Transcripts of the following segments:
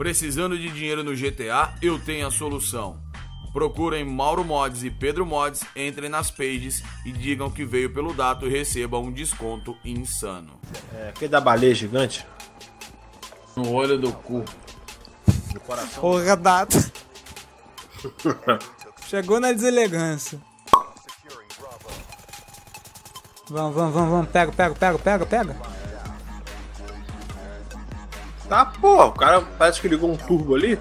Precisando de dinheiro no GTA? Eu tenho a solução. Procurem Mauro Mods e Pedro Mods, entrem nas pages e digam que veio pelo Dato e recebam um desconto insano. É, aquele da baleia gigante. No olho do cu. No coração. Porra, data. Chegou na deselegância. Vamos, vamos, vamos, vamos. Pega, pega, pega, pega, pega. Tá, pô, o cara parece que ligou um turbo ali.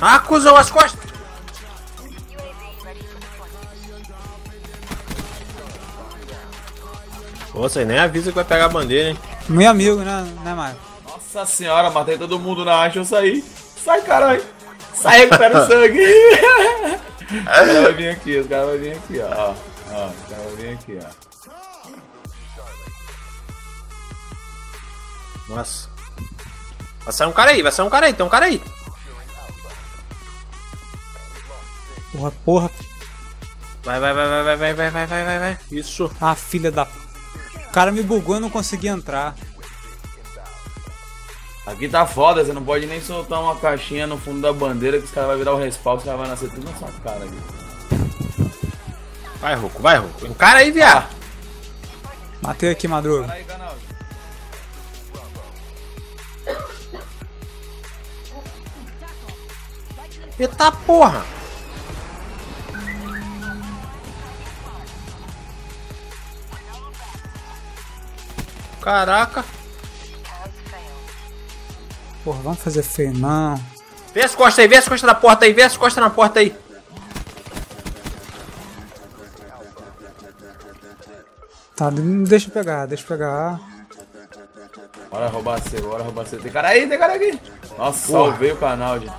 Ah, cuzão, as costas! Pô, você nem avisa que vai pegar a bandeira, hein? Meu amigo, né, né, Mário? Nossa senhora, matei todo mundo na acha, eu saí. Sai, caralho. Sai, recupera o sangue. Os caras vão vir aqui, os caras vão vir aqui, ó. Ó, os caras vão vir aqui, ó. Nossa. Vai sair um cara aí, vai sair um cara aí, tem um cara aí. Porra, porra. Vai, vai, vai, vai, vai, vai, vai, vai, vai, vai, vai. Isso. Ah, filha da. O cara me bugou e não consegui entrar. Aqui tá foda, você não pode nem soltar uma caixinha no fundo da bandeira que os caras vão virar o respaldo, os caras vão nascer tudo na sua cara ali. Vai, Ruco, vai, Ruco. Tem um cara aí, viado. Matei aqui, Madruga. Aí, canal. Eita porra! Caraca! Porra, vamos fazer feio, não. Vê as costas aí, vê as costas na porta aí, vê as costas na porta aí. Tá, deixa eu pegar, deixa eu pegar. Bora roubar C, bora roubar C. Tem cara aí, tem cara aqui. Nossa, salvei o canal, gente.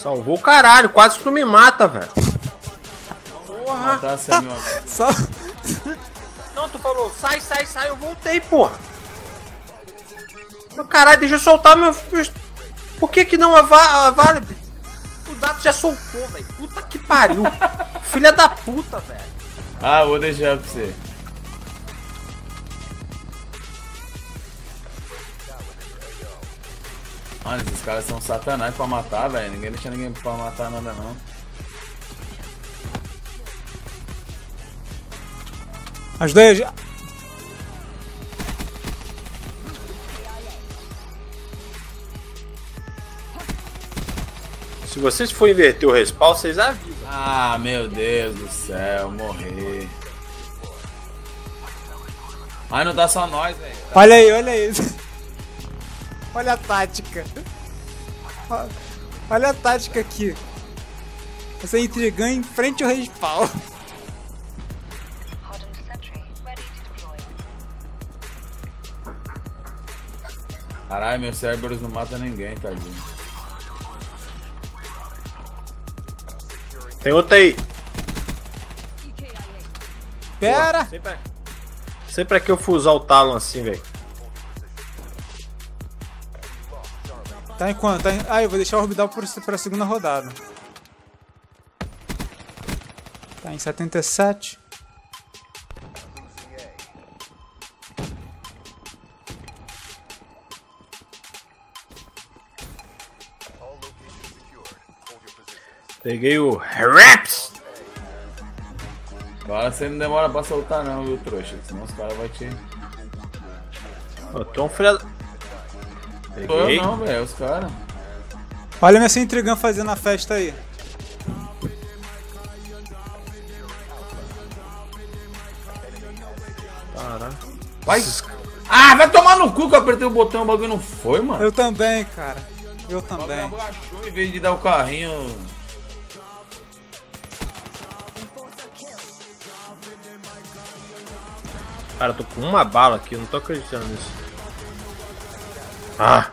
Salvou o caralho, quase que tu me mata, velho. Porra! Não, tu falou, sai, sai, sai, eu voltei, porra. Meu caralho, deixa eu soltar meu. Por que que não a, va- a? O dado já soltou, velho. Puta que pariu. Filha da puta, velho. Ah, vou deixar pra você. Mano, esses caras são satanás pra matar, velho. Ninguém deixa ninguém pra matar nada, não. As duas. Se vocês for inverter o respawn, vocês avisam. Ah, meu Deus do céu, morrer. Mas não dá só nós, velho. Olha aí, olha isso. Olha a tática. Olha a tática aqui. Você intrigando em frente ao respawn. Caralho, meu Cerberus não mata ninguém, tadinho. Tem outra aí. Pera! Sempre, é- sempre é que eu for usar o Talon assim, velho. Tá em quanto? Tá em... Ah, eu vou deixar o orbital por, pra segunda rodada. Tá em 77. Peguei o Raps. Agora você não demora pra soltar não, viu, trouxa? Senão os caras vão te... Eu tô um filho Peguei. eu não, velho, os caras. Olha minha intrigando fazendo a festa aí. Caraca. Vai! Ah, vai tomar no cu que eu apertei o botão e o bagulho não foi, mano. Eu também, cara. Eu O bagulho também. abaixou em vez de dar o carrinho. Cara, eu tô com uma bala aqui, eu não tô acreditando nisso. Ah!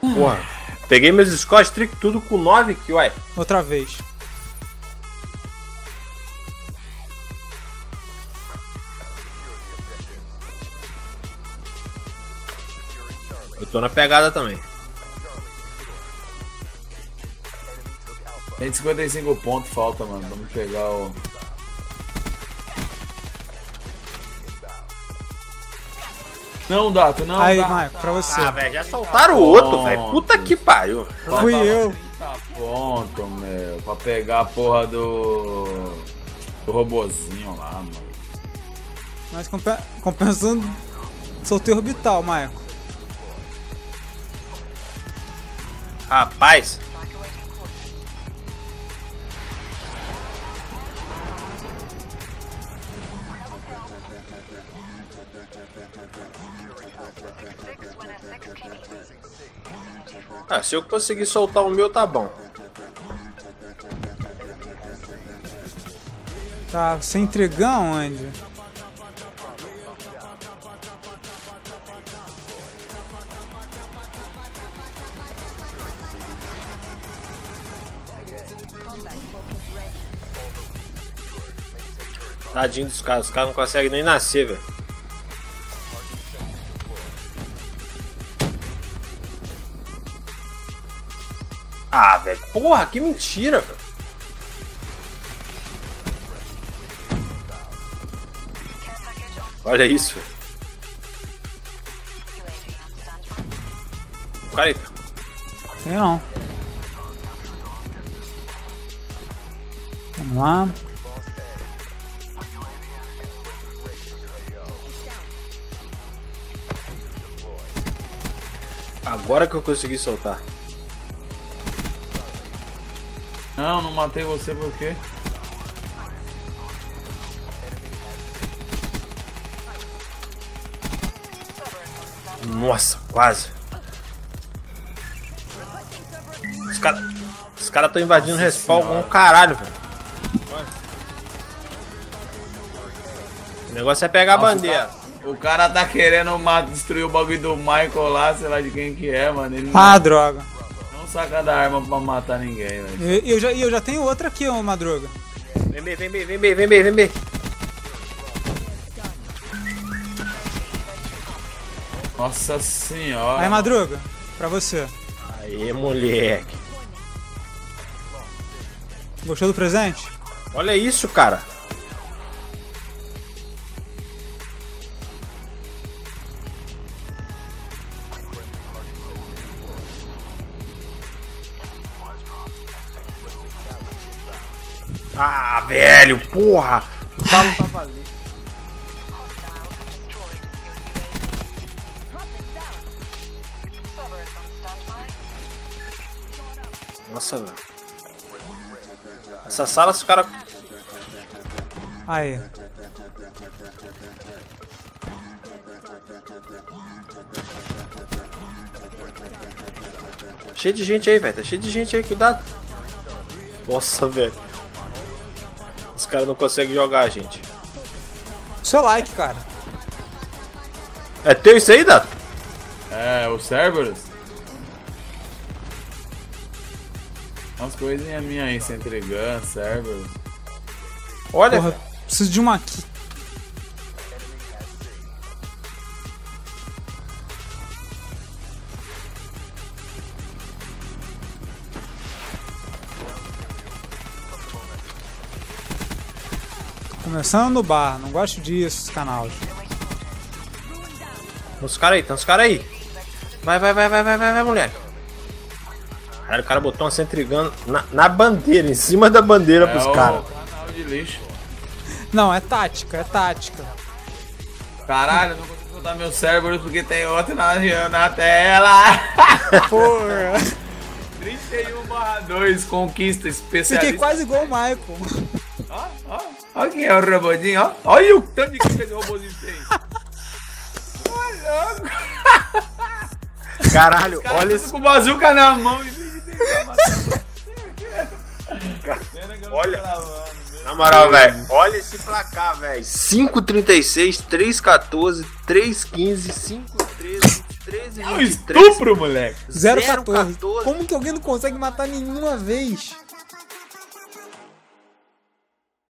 Porra. Peguei meus Scotch Trick tudo com 9 aqui, uai. Outra vez. Eu tô na pegada também. 155 pontos falta, mano. Vamos pegar o. Não, Dato, não. Aí, Dato. Maico, pra você. Ah, velho, já soltaram o outro, velho. Puta que pariu. Fui eu. 30 pontos, meu. Pra pegar a porra do. Do robozinho lá, mano. Mas compe- compensando sorteio orbital, Maico. Rapaz, ah, se eu conseguir soltar o meu, tá bom. Tá, você entregar onde? Tadinho dos caras, os caras não conseguem nem nascer, velho. Ah, velho, porra, que mentira, velho. Olha isso, velho. Cara, aí, não. Vamos lá. agora que eu consegui soltar. Não, não matei você por quê? Nossa, quase. Os caras os cara estão invadindo o respawn com o caralho, velho. O negócio é pegar a Nossa, bandeira. O cara tá querendo destruir o bagulho do Michael lá, sei lá de quem que é, mano. Ele Ah, droga. Não, saca da arma pra matar ninguém, velho. Eu, eu já, e eu já tenho outra aqui, ô Madruga. Vem bem, vem bem, vem bem, vem bem, vem bem. Nossa senhora. Aí, Madruga, pra você. Aê, moleque. Gostou do presente? Olha isso, cara. Ah, velho, porra. O carro não tava ali. Nossa, velho. Essa sala, se o cara Aí. Cheio de gente aí, velho. Tá cheio de gente aí, cuidado. Nossa, velho. Os caras não conseguem jogar, gente. Seu like, cara. É teu isso aí, Dato? É, o Cerberus. Umas coisinhas minhas aí, se entregando, Cerberus. Olha, Porra, preciso de uma aqui. Começando no bar, não gosto disso, canal. Uns caras aí, tem uns caras aí. Vai, vai, vai, vai, vai, vai, vai, moleque. Caralho, o cara botou uma centrigando na, na bandeira, em cima da bandeira pros é caras. de lixo. Não, é tática, é tática. Caralho, eu não consigo soltar meu Cerberus porque tem outro na, na tela. Porra. 31 barra 2, conquista especialista. Fiquei quase igual o Michael. Ó, ó, ó quem é o robôzinho, ó. Olha o tanto de que esse robôzinho tem. Olha, louco. Caralho, Cara, olha esse. com bazuca na mão e Olha. Na moral, velho, olha esse placar, velho. 5,36, 3,14, 3,15, 5,13, 13, É um 23. estupro, moleque. 014. 0,14. Como que alguém não consegue matar nenhuma vez?